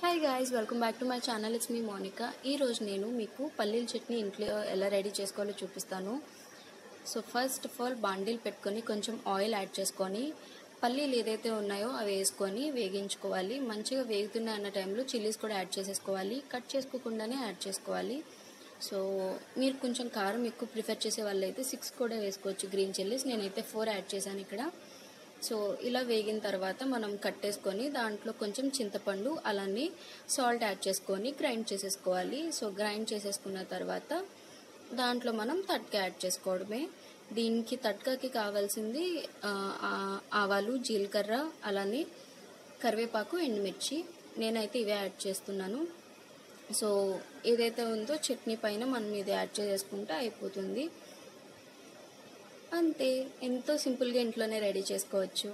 Hi guys welcome back to my channel it's me Monika ఈరోజు నేను మీకు పల్లీల చట్నీ ఇంట్లో ఎలా రెడీ చేసుకోవాలో చూపిస్తాను. సో ఫస్ట్ ఆఫ్ ఆల్ బాండిల్ పెట్టుకొని కొంచెం ఆయిల్ యాడ్ చేసుకొని పల్లీలు ఏదైతే ఉన్నాయో అవి వేసుకొని వేగించుకోవాలి. మంచిగా వేగుతున్నాయి అన్న టైంలో చిల్లీస్ కూడా యాడ్ చేసేసుకోవాలి. కట్ చేసుకోకుండానే యాడ్ చేసుకోవాలి. సో మీరు కొంచెం కారం ఎక్కువ ప్రిఫర్ చేసే వాళ్ళైతే సిక్స్ కూడా వేసుకోవచ్చు. గ్రీన్ చిల్లీస్ నేనైతే ఫోర్ యాడ్ చేశాను ఇక్కడ. సో ఇలా వేగిన తర్వాత మనం కట్టేసుకొని దాంట్లో కొంచెం చింతపండు అలానే సాల్ట్ యాడ్ చేసుకొని గ్రైండ్ చేసేసుకోవాలి. సో గ్రైండ్ చేసేసుకున్న తర్వాత దాంట్లో మనం తట్క యాడ్ చేసుకోవడమే. దీనికి తట్కకి కావాల్సింది ఆవాలు జీలకర్ర అలానే కరివేపాకు ఎండుమిర్చి. నేనైతే ఇవే యాడ్ చేస్తున్నాను. సో ఏదైతే ఉందో చట్నీ పైన మనం ఇది యాడ్ చేసేసుకుంటే అయిపోతుంది. అంతే ఎంతో సింపుల్గా ఇంట్లోనే రెడీ చేసుకోవచ్చు.